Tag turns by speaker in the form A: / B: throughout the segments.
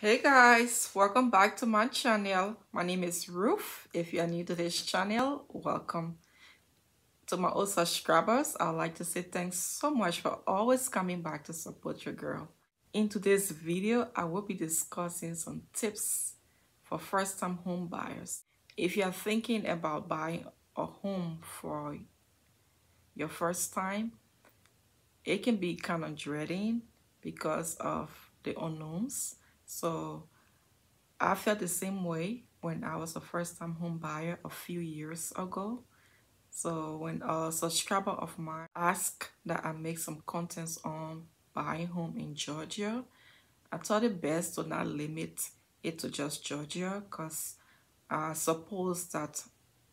A: Hey guys, welcome back to my channel. My name is Ruth. If you are new to this channel, welcome. To my old subscribers, I'd like to say thanks so much for always coming back to support your girl. In today's video, I will be discussing some tips for first-time home buyers. If you are thinking about buying a home for your first time, it can be kind of dreading because of the unknowns so I felt the same way when I was a first time home buyer a few years ago. So when a subscriber of mine asked that I make some contents on buying home in Georgia, I thought it best to not limit it to just Georgia because I suppose that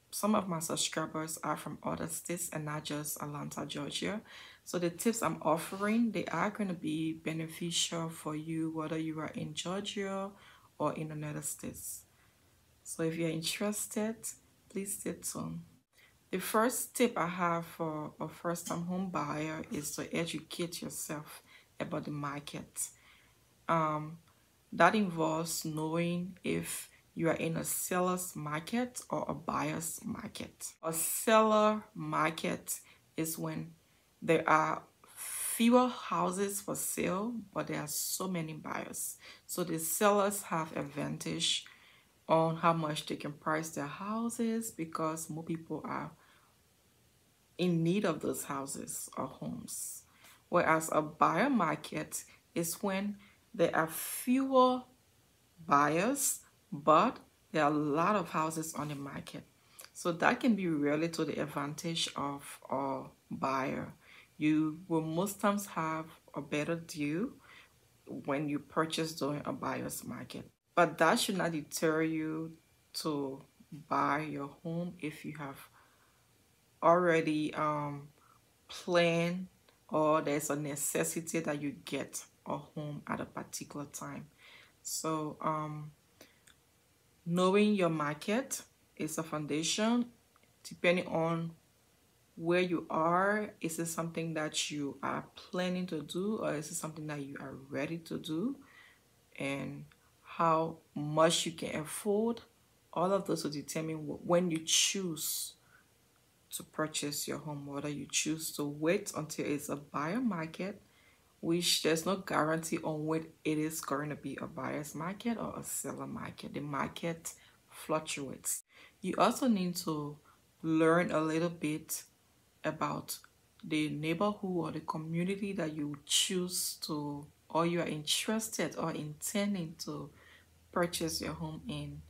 A: some of my subscribers are from other states and not just Atlanta, Georgia. So the tips I'm offering, they are going to be beneficial for you whether you are in Georgia or in another states. So if you're interested, please stay tuned. The first tip I have for a first-time home buyer is to educate yourself about the market. Um, that involves knowing if you are in a seller's market or a buyer's market. A seller market is when there are fewer houses for sale, but there are so many buyers. So the sellers have advantage on how much they can price their houses because more people are in need of those houses or homes. Whereas a buyer market is when there are fewer buyers, but there are a lot of houses on the market. So that can be really to the advantage of a buyer you will most times have a better deal when you purchase during a buyer's market. But that should not deter you to buy your home if you have already um, planned or there's a necessity that you get a home at a particular time. So um, knowing your market is a foundation depending on where you are is it something that you are planning to do or is it something that you are ready to do? And how much you can afford? All of those will determine when you choose to purchase your home whether you choose to wait until it's a buyer market which there's no guarantee on when it is going to be a buyer's market or a seller market. The market fluctuates. You also need to learn a little bit about the neighborhood or the community that you choose to or you are interested or intending to purchase your home in.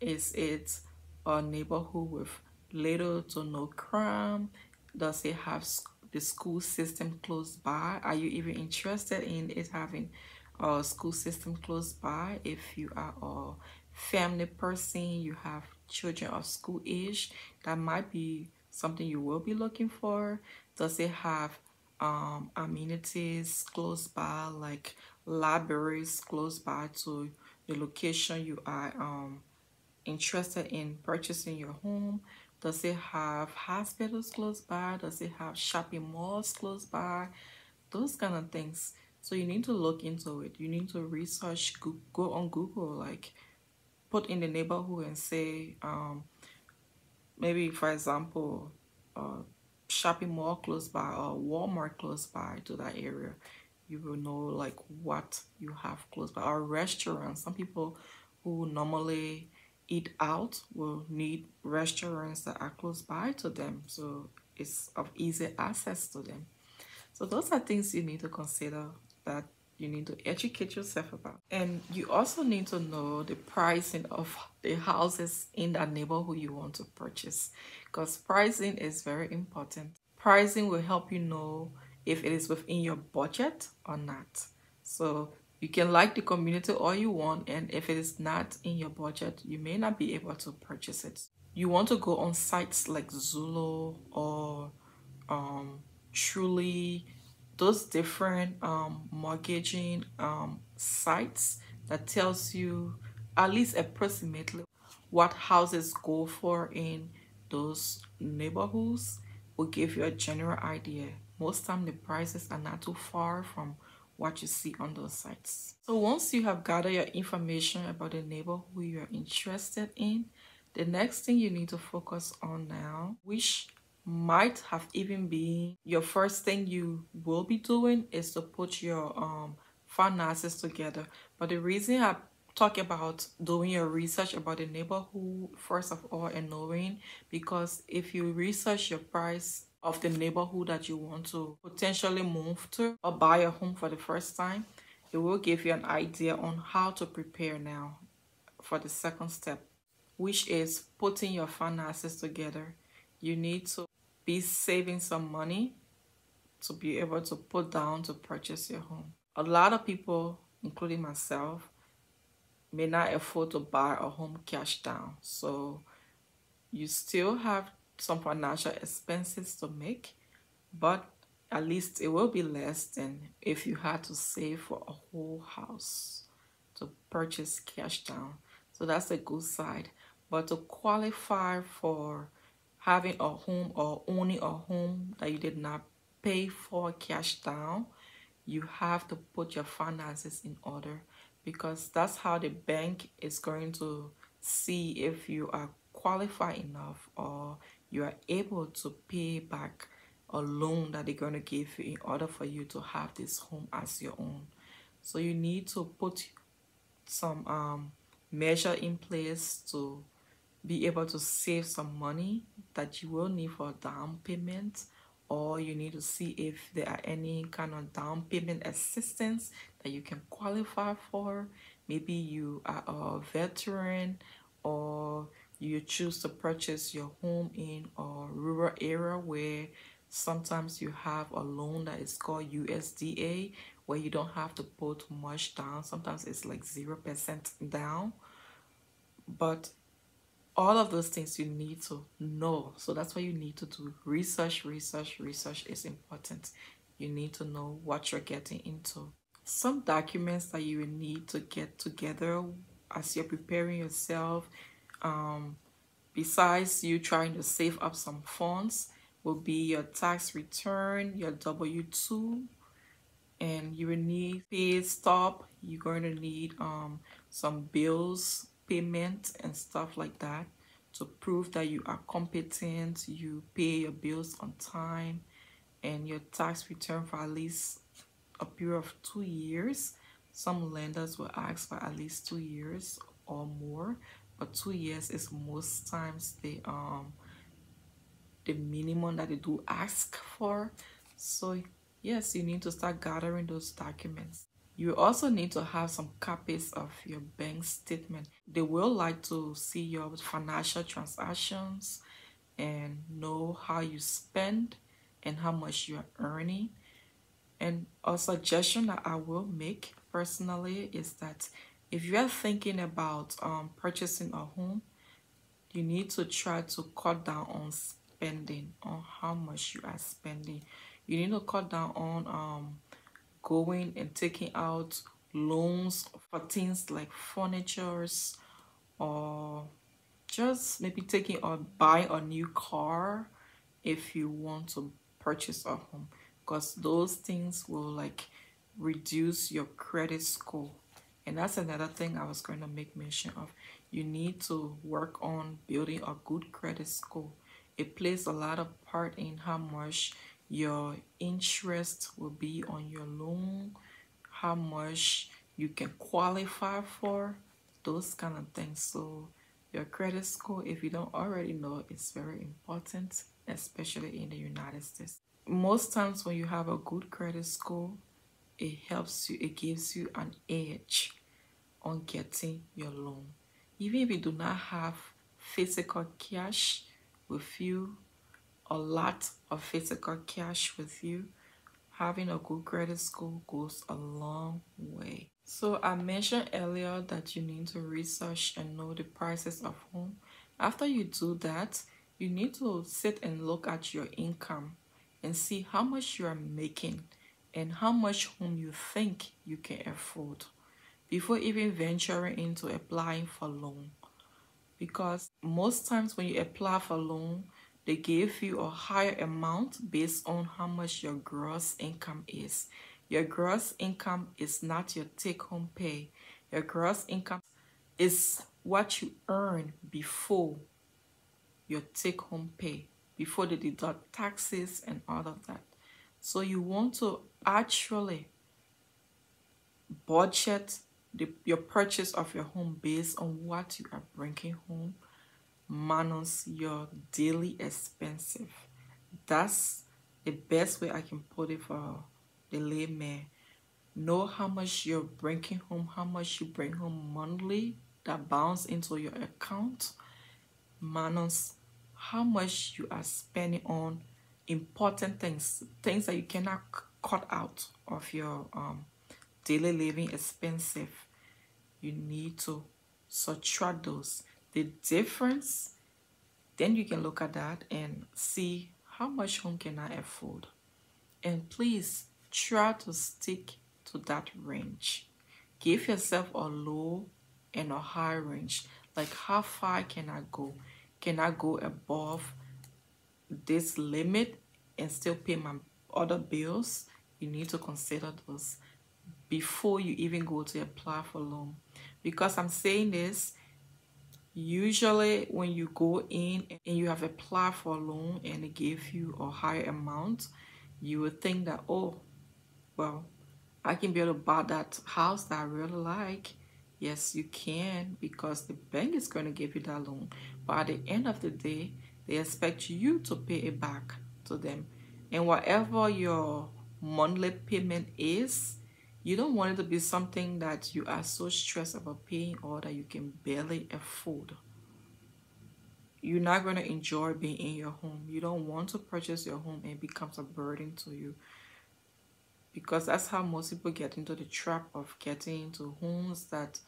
A: Is it a neighborhood with little to no crime? Does it have the school system close by? Are you even interested in it having a school system close by? If you are a family person, you have children of school age, that might be something you will be looking for? Does it have um, amenities close by, like libraries close by to the location you are um, interested in purchasing your home? Does it have hospitals close by? Does it have shopping malls close by? Those kind of things. So you need to look into it. You need to research, go on Google, like put in the neighborhood and say, um, maybe for example a shopping mall close by or walmart close by to that area you will know like what you have close by. Or restaurants. Some people who normally eat out will need restaurants that are close by to them. So it's of easy access to them. So those are things you need to consider that you need to educate yourself about. And you also need to know the pricing of the houses in that neighborhood you want to purchase because pricing is very important. Pricing will help you know if it is within your budget or not. So you can like the community all you want and if it is not in your budget, you may not be able to purchase it. You want to go on sites like Zillow or um, Trulia those different um, mortgaging um, sites that tells you at least approximately what houses go for in those neighborhoods will give you a general idea. Most time the prices are not too far from what you see on those sites. So once you have gathered your information about the neighbor who you're interested in, the next thing you need to focus on now, which might have even been your first thing you will be doing is to put your um, finances together. But the reason I talk about doing your research about the neighborhood first of all and knowing because if you research your price of the neighborhood that you want to potentially move to or buy a home for the first time it will give you an idea on how to prepare now for the second step which is putting your finances together you need to be saving some money to be able to put down to purchase your home a lot of people including myself may not afford to buy a home cash down. So you still have some financial expenses to make, but at least it will be less than if you had to save for a whole house to purchase cash down. So that's a good side. But to qualify for having a home or owning a home that you did not pay for cash down, you have to put your finances in order because that's how the bank is going to see if you are qualified enough or you are able to pay back a loan that they're going to give you in order for you to have this home as your own. So you need to put some um, measure in place to be able to save some money that you will need for down payment or you need to see if there are any kind of down payment assistance that you can qualify for. Maybe you are a veteran or you choose to purchase your home in a rural area where sometimes you have a loan that is called USDA where you don't have to put much down. Sometimes it's like 0% down. But all of those things you need to know. So that's why you need to do research research research is important. You need to know what you're getting into. Some documents that you will need to get together as you're preparing yourself um, besides you trying to save up some funds will be your tax return your w2 and you will need pay stop. You're going to need um, some bills payment and stuff like that to prove that you are competent, you pay your bills on time, and your tax return for at least a period of two years. Some lenders will ask for at least two years or more, but two years is most times the um the minimum that they do ask for. So yes, you need to start gathering those documents. You also need to have some copies of your bank statement. They will like to see your financial transactions and know how you spend and how much you're earning. And a suggestion that I will make personally is that if you are thinking about um, purchasing a home, you need to try to cut down on spending, on how much you are spending. You need to cut down on um, going and taking out loans for things like furnitures or just maybe taking or buy a new car if you want to purchase a home. Because those things will like reduce your credit score. And that's another thing i was going to make mention of. You need to work on building a good credit score. It plays a lot of part in how much your interest will be on your loan, how much you can qualify for, those kind of things. So your credit score, if you don't already know, is very important, especially in the United States. Most times when you have a good credit score, it helps you, it gives you an edge on getting your loan. Even if you do not have physical cash with you a lot of physical cash with you, having a good credit score goes a long way. So I mentioned earlier that you need to research and know the prices of home. After you do that, you need to sit and look at your income and see how much you are making and how much home you think you can afford before even venturing into applying for loan because most times when you apply for loan they give you a higher amount based on how much your gross income is. Your gross income is not your take home pay. Your gross income is what you earn before your take home pay, before they deduct taxes and all of that. So you want to actually budget the, your purchase of your home based on what you are bringing home minus your daily expenses. That's the best way I can put it for the layman. Know how much you're bringing home, how much you bring home monthly that bounce into your account, minus how much you are spending on important things, things that you cannot cut out of your um, daily living expensive. You need to subtract those. The difference, then you can look at that and see how much home can I afford. And please try to stick to that range. Give yourself a low and a high range. Like how far can I go? Can I go above this limit and still pay my other bills? You need to consider those before you even go to apply for loan. Because I'm saying this, usually when you go in and you have applied for a loan and they give you a higher amount, you would think that, oh, well, I can be able to buy that house that I really like. Yes, you can because the bank is going to give you that loan. But at the end of the day, they expect you to pay it back to them. And whatever your monthly payment is, you don't want it to be something that you are so stressed about paying or that you can barely afford. You're not going to enjoy being in your home. You don't want to purchase your home and it becomes a burden to you. Because that's how most people get into the trap of getting into homes that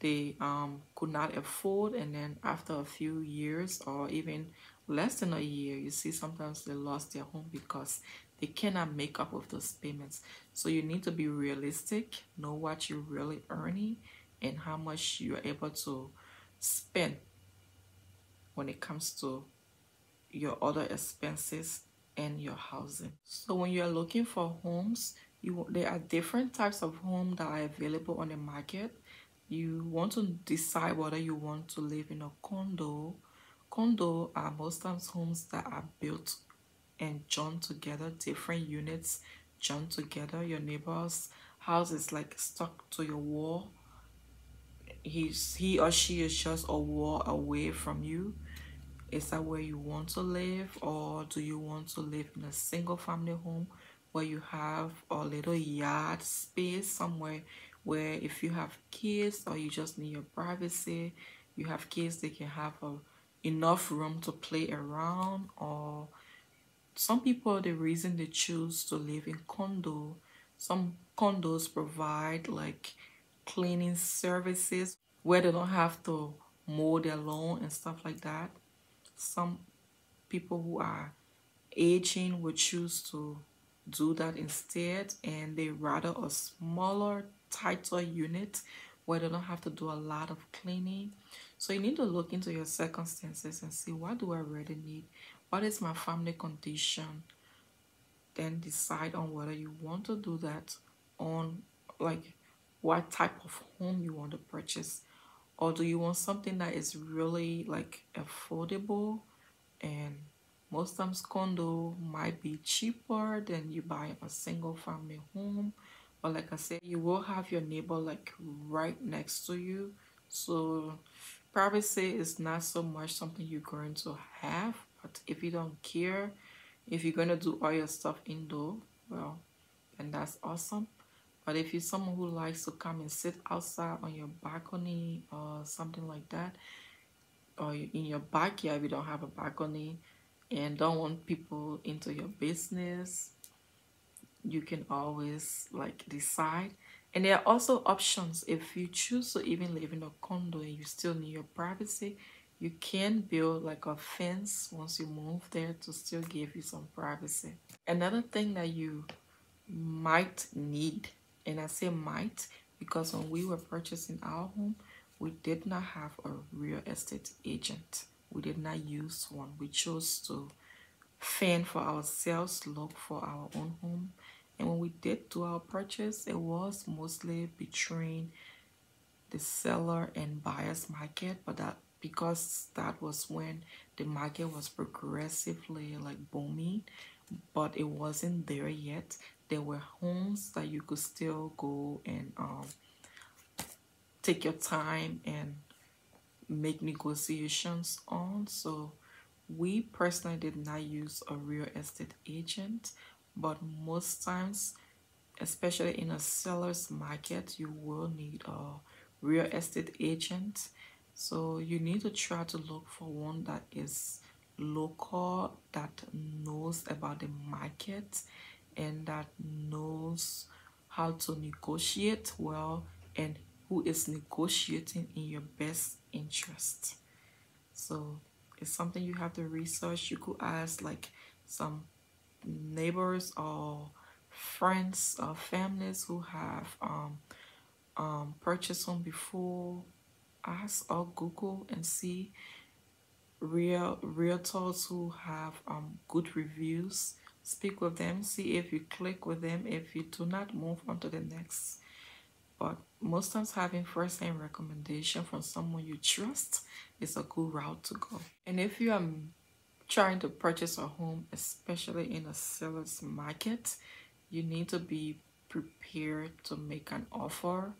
A: they um, could not afford. And then after a few years or even less than a year, you see sometimes they lost their home because they cannot make up with those payments. So you need to be realistic, know what you're really earning and how much you're able to spend when it comes to your other expenses and your housing. So when you're looking for homes, you there are different types of homes that are available on the market. You want to decide whether you want to live in a condo. Condo are most times homes that are built and join together, different units join together. Your neighbor's house is like stuck to your wall. He's he or she is just a wall away from you. Is that where you want to live, or do you want to live in a single family home where you have a little yard space somewhere where if you have kids or you just need your privacy, you have kids, they can have a, enough room to play around or some people the reason they choose to live in condo. Some condos provide like cleaning services where they don't have to mow their lawn and stuff like that. Some people who are aging would choose to do that instead and they rather a smaller tighter unit where they don't have to do a lot of cleaning. So you need to look into your circumstances and see what do i really need what is my family condition? Then decide on whether you want to do that on like what type of home you want to purchase. Or do you want something that is really like affordable? And most times condo might be cheaper than you buy a single family home. But like i said you will have your neighbor like right next to you. So privacy is not so much something you're going to have but if you don't care, if you're gonna do all your stuff indoor, well, then that's awesome. But if you're someone who likes to come and sit outside on your balcony or something like that, or in your backyard if you don't have a balcony and don't want people into your business, you can always like decide. And there are also options if you choose to even live in a condo and you still need your privacy you can build like a fence once you move there to still give you some privacy. Another thing that you might need, and I say might because when we were purchasing our home, we did not have a real estate agent. We did not use one. We chose to fend for ourselves, look for our own home, And when we did do our purchase, it was mostly between the seller and buyer's market, but that because that was when the market was progressively like booming, but it wasn't there yet. There were homes that you could still go and um, take your time and make negotiations on. So we personally did not use a real estate agent, but most times, especially in a seller's market, you will need a real estate agent. So you need to try to look for one that is local, that knows about the market, and that knows how to negotiate well and who is negotiating in your best interest. So it's something you have to research. You could ask like some neighbors or friends or families who have um, um, purchased home before. Ask or Google and see real realtors who have um, good reviews. Speak with them. See if you click with them. If you do not, move on to the next but most times having first-hand recommendation from someone you trust is a good route to go. And if you are trying to purchase a home, especially in a seller's market, you need to be prepared to make an offer.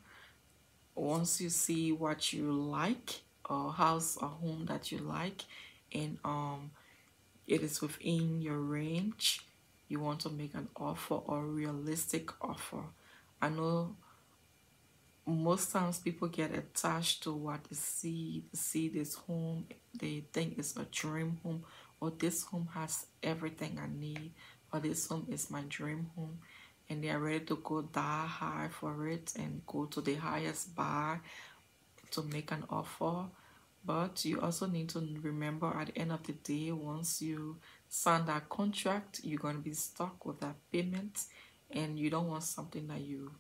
A: Once you see what you like, a house or home that you like, and um, it is within your range, you want to make an offer or realistic offer. I know most times people get attached to what they see see this home they think it's a dream home or this home has everything i need or this home is my dream home and they are ready to go that high for it and go to the highest bar to make an offer but you also need to remember at the end of the day once you sign that contract you're going to be stuck with that payment and you don't want something that you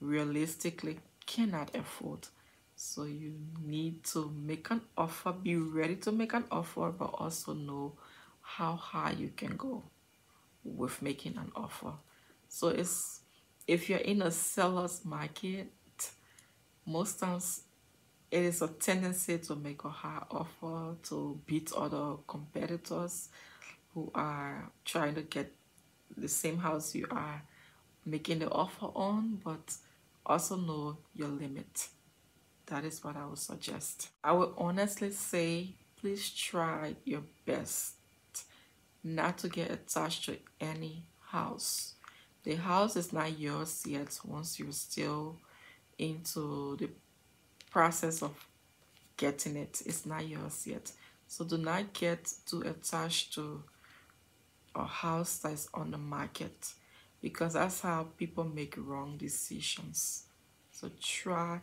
A: realistically cannot afford. So you need to make an offer, be ready to make an offer, but also know how high you can go with making an offer. So it's if you're in a seller's market, most times it is a tendency to make a high offer to beat other competitors who are trying to get the same house you are making the offer on, but also know your limit. That is what I would suggest. I would honestly say please try your best not to get attached to any house. The house is not yours yet once you're still into the process of getting it. It's not yours yet. So do not get too attached to a house that is on the market because that's how people make wrong decisions. So try,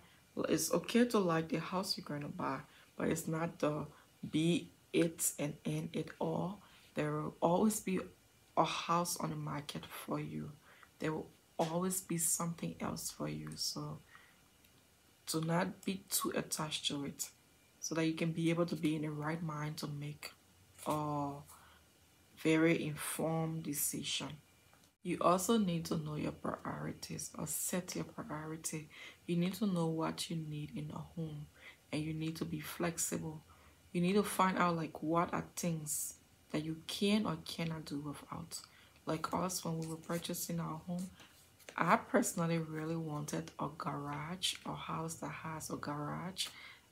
A: it's okay to like the house you're going to buy, but it's not the be it and end it all. There will always be a house on the market for you. There will always be something else for you. So do not be too attached to it so that you can be able to be in the right mind to make a very informed decision. You also need to know your priorities or set your priority. You need to know what you need in a home and you need to be flexible. You need to find out like what are things that you can or cannot do without. Like us when we were purchasing our home, I personally really wanted a garage, a house that has a garage.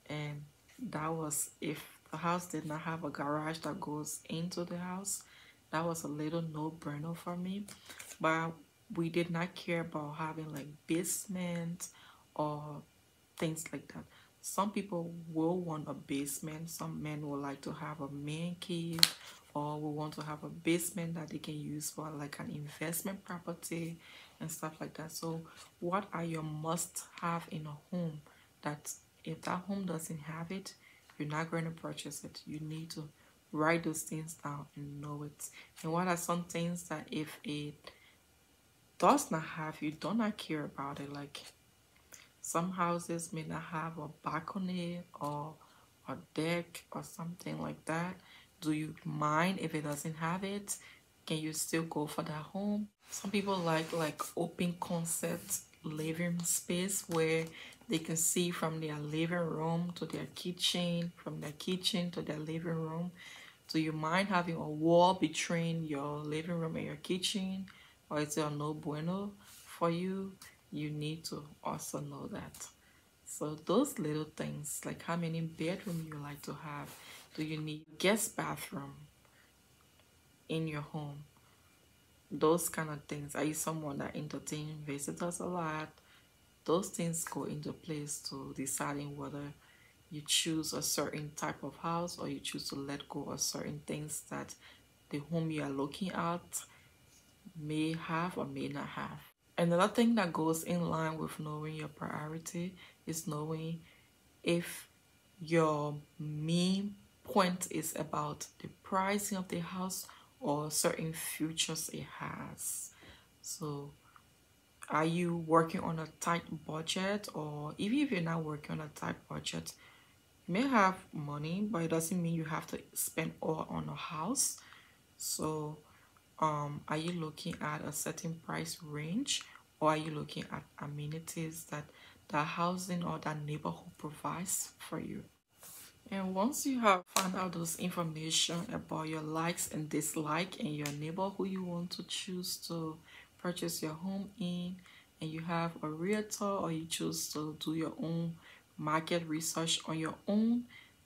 A: And that was if the house did not have a garage that goes into the house, that was a little no-brainer for me. But we did not care about having like basement or things like that. Some people will want a basement. Some men will like to have a man cave or will want to have a basement that they can use for like an investment property and stuff like that. So what are your must have in a home that if that home doesn't have it you're not going to purchase it? You need to write those things down and know it. And what are some things that if it does not have you do not care about it? Like some houses may not have a balcony or a deck or something like that do you mind if it doesn't have it? Can you still go for that home? Some people like like open concept living space where they can see from their living room to their kitchen from their kitchen to their living room. Do you mind having a wall between your living room and your kitchen? Or is it no bueno for you? You need to also know that so those little things like how many bedroom you like to have do you need guest bathroom in your home? Those kind of things. Are you someone that entertain visitors a lot? Those things go into place to deciding whether you choose a certain type of house or you choose to let go of certain things that the home you are looking at may have or may not have. Another thing that goes in line with knowing your priority is knowing if your main point is about the pricing of the house or certain futures it has. So are you working on a tight budget or even if you're not working on a tight budget, you may have money, but it doesn't mean you have to spend all on a house. So um, are you looking at a certain price range or are you looking at amenities that the housing or that neighborhood provides for you? And once you have found out those information about your likes and dislike and your neighborhood you want to choose to purchase your home in, and you have a realtor or you choose to do your own market research on your own,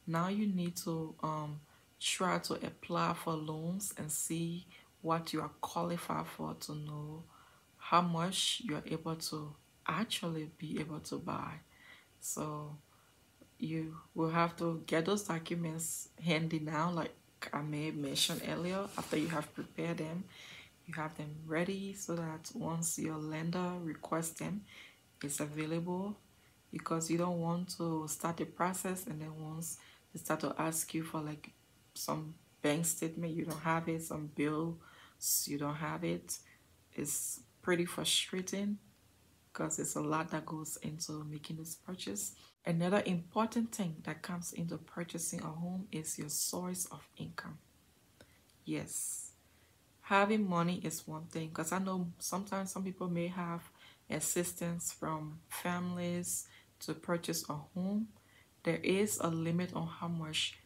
A: now you need to um, try to apply for loans and see what you are qualified for to know how much you're able to actually be able to buy. So you will have to get those documents handy now like I may mention earlier after you have prepared them you have them ready so that once your lender requests them it's available because you don't want to start the process and then once they start to ask you for like some bank statement you don't have it some bills you don't have it it's pretty frustrating because it's a lot that goes into making this purchase Another important thing that comes into purchasing a home is your source of income. Yes, having money is one thing because I know sometimes some people may have assistance from families to purchase a home. There is a limit on how much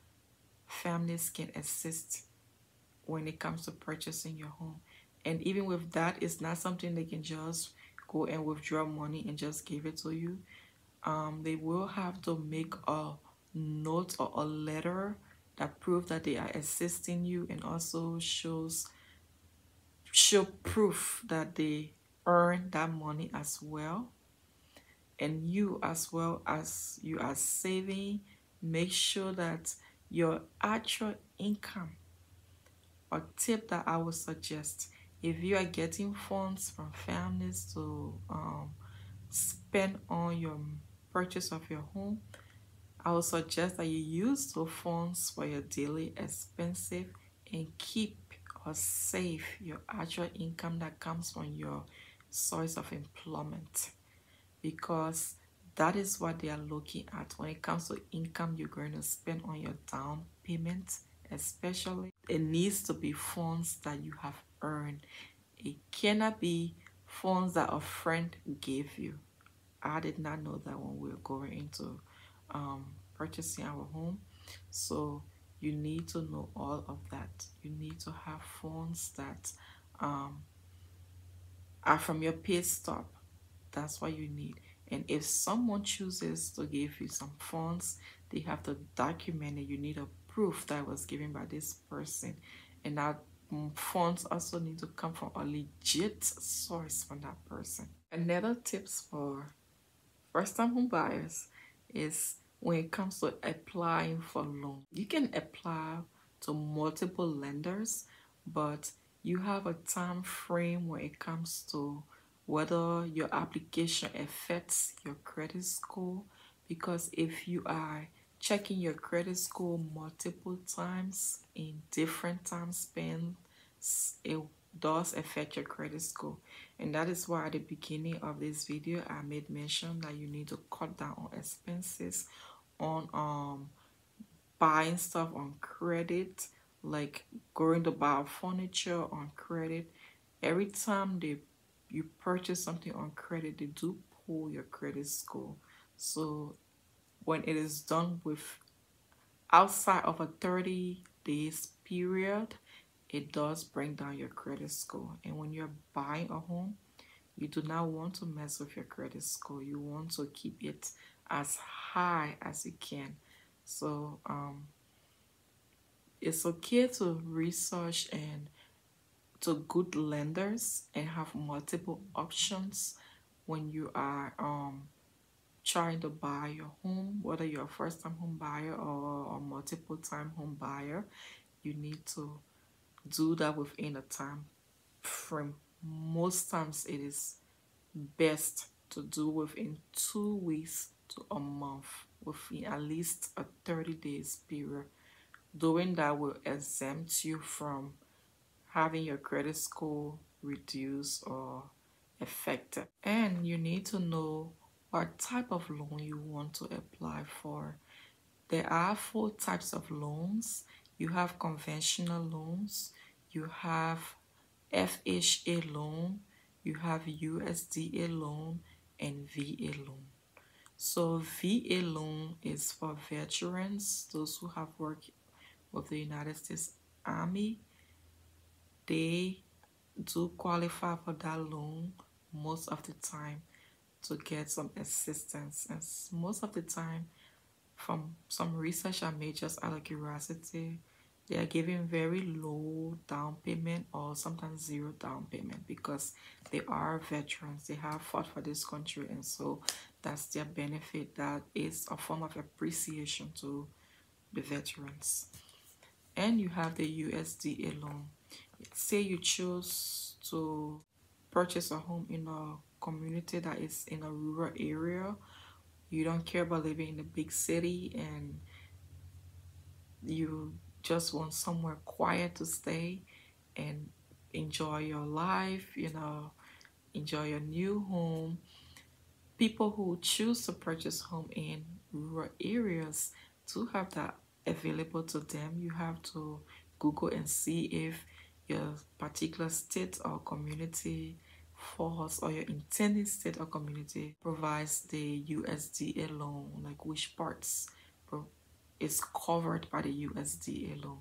A: families can assist when it comes to purchasing your home. And even with that, it's not something they can just go and withdraw money and just give it to you um, they will have to make a note or a letter that prove that they are assisting you and also shows show proof that they earn that money as well. And you as well as you are saving make sure that your actual income a tip that i would suggest if you are getting funds from families to um, spend on your purchase of your home, I would suggest that you use those funds for your daily expenses and keep or save your actual income that comes from your source of employment. Because that is what they are looking at when it comes to income you're going to spend on your down payment especially it needs to be funds that you have earned it cannot be funds that a friend gave you I did not know that when we were going into um, purchasing our home. So you need to know all of that. You need to have funds that um, are from your pay stop. That's what you need. And if someone chooses to give you some funds, they have to document it. You need a proof that was given by this person. And that funds also need to come from a legit source from that person. Another tips for first time home buyers is when it comes to applying for loan. You can apply to multiple lenders, but you have a time frame when it comes to whether your application affects your credit score because if you are checking your credit score multiple times in different time spans, it does affect your credit score. And that is why at the beginning of this video i made mention that you need to cut down on expenses on um buying stuff on credit like going to buy furniture on credit. Every time they you purchase something on credit they do pull your credit score. So when it is done with outside of a 30 days period it does bring down your credit score. And when you're buying a home you do not want to mess with your credit score. You want to keep it as high as you can. So um it's okay to research and to good lenders and have multiple options when you are um, trying to buy your home, whether you're a first time home buyer or a multiple time home buyer, you need to do that within a time frame. Most times it is best to do within two weeks to a month within at least a 30 days period Doing that will exempt you from having your credit score reduced or affected. And you need to know what type of loan you want to apply for. There are four types of loans. You have conventional loans, you have FHA loan, you have USDA loan, and VA loan. So VA loan is for veterans, those who have worked with the United States Army, they do qualify for that loan most of the time to get some assistance. And most of the time, from some research I made just out of curiosity, they are giving very low down payment or sometimes zero down payment because they are veterans. They have fought for this country, and so that's their benefit. That is a form of appreciation to the veterans and you have the USDA loan. Say you choose to purchase a home in a community that is in a rural area. You don't care about living in a big city and you just want somewhere quiet to stay and enjoy your life, you know, enjoy your new home. People who choose to purchase home in rural areas do have that available to them. You have to Google and see if your particular state or community force or your intended state or community provides the USDA loan, like which parts is covered by the USDA loan.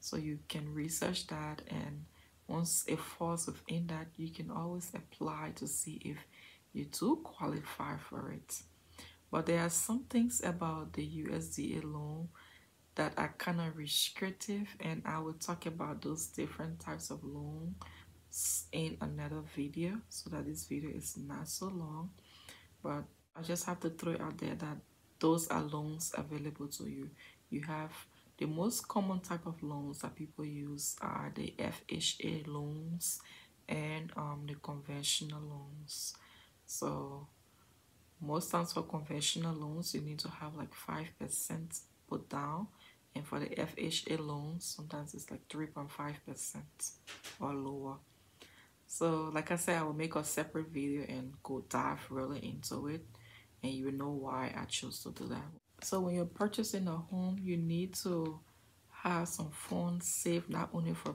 A: So you can research that and once it falls within that, you can always apply to see if you do qualify for it. But there are some things about the USDA loan that are kind of restrictive and I will talk about those different types of loans in another video so that this video is not so long. But I just have to throw out there that those are loans available to you. You have the most common type of loans that people use are the FHA loans and um, the conventional loans. So most times for conventional loans you need to have like 5% put down. And for the FHA loans, sometimes it's like 3.5% or lower. So like I said, I will make a separate video and go dive really into it and you will know why I chose to do that. So when you're purchasing a home, you need to have some funds saved not only for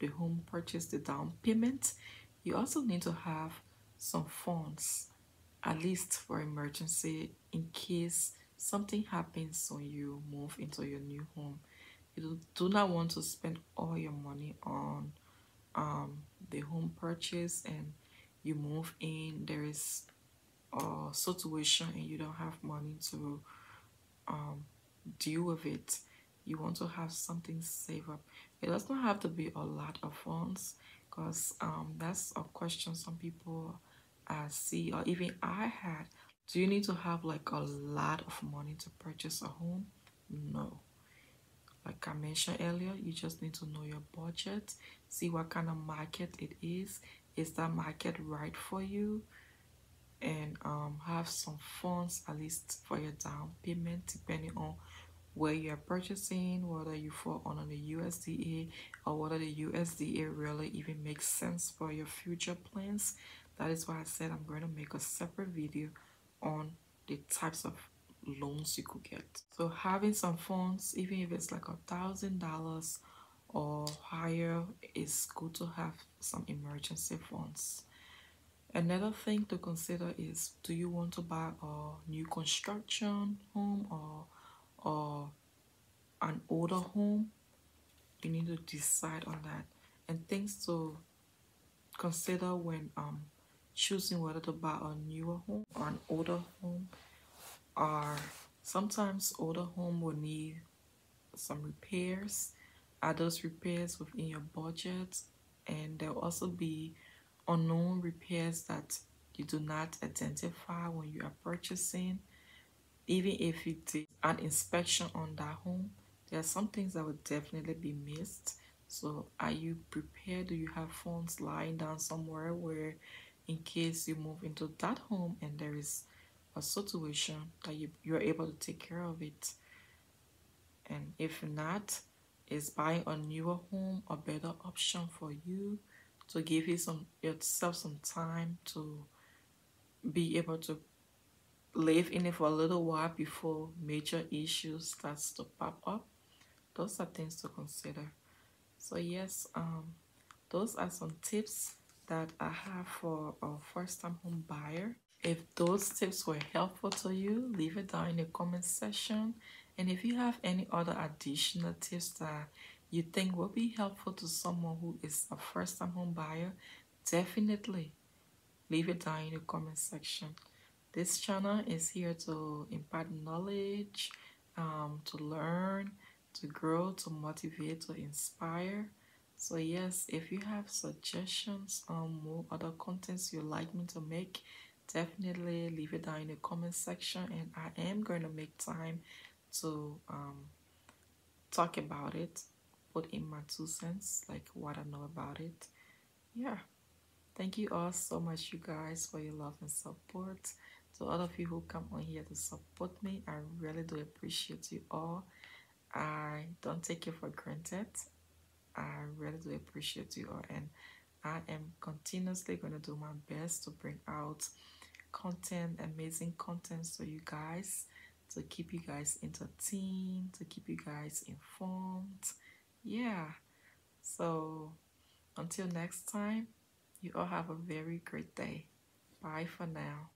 A: the home purchase, the down payment, you also need to have some funds at least for emergency in case something happens when you move into your new home you do not want to spend all your money on um, the home purchase and you move in there is a situation and you don't have money to um, deal with it you want to have something saved up it does not have to be a lot of funds because um, that's a question some people uh, see or even I had do you need to have like a lot of money to purchase a home? No. Like I mentioned earlier, you just need to know your budget, see what kind of market it is. Is that market right for you? And um, have some funds at least for your down payment, depending on where you're purchasing, whether you fall under the USDA or whether the USDA really even makes sense for your future plans. That is why I said I'm going to make a separate video on the types of loans you could get. So having some funds, even if it's like a thousand dollars or higher, it's good to have some emergency funds. Another thing to consider is do you want to buy a new construction home or or an older home? You need to decide on that. And things to consider when um choosing whether to buy a newer home or an older home are sometimes older home will need some repairs are those repairs within your budget? And there'll also be unknown repairs that you do not identify when you are purchasing. Even if you did an inspection on that home there are some things that would definitely be missed. So are you prepared? Do you have funds lying down somewhere where in case you move into that home and there is a situation that you, you're able to take care of it? And if not is buying a newer home a better option for you to give you some yourself some time to be able to live in it for a little while before major issues starts to pop up. Those are things to consider. So yes um those are some tips that i have for a first-time home buyer. If those tips were helpful to you leave it down in the comment section and if you have any other additional tips that you think will be helpful to someone who is a first-time home buyer, definitely leave it down in the comment section. This channel is here to impart knowledge, um, to learn, to grow, to motivate, to inspire. So yes, if you have suggestions on more other contents you'd like me to make, definitely leave it down in the comment section and I am going to make time to um, talk about it, put in my two cents, like what I know about it. Yeah. Thank you all so much, you guys, for your love and support. To all of you who come on here to support me, I really do appreciate you all. I don't take it for granted. I really do appreciate you all, and I am continuously going to do my best to bring out content, amazing content to you guys to keep you guys entertained, to keep you guys informed. Yeah. So until next time, you all have a very great day. Bye for now.